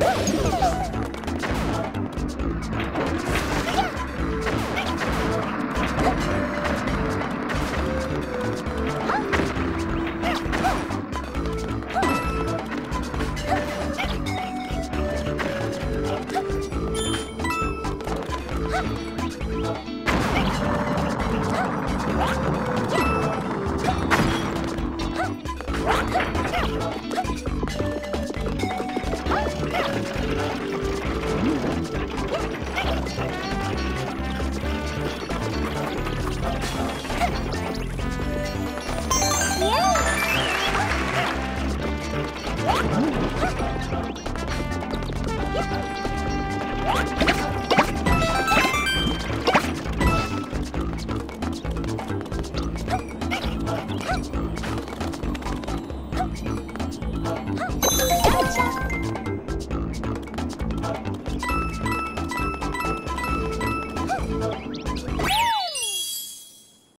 Huh? What?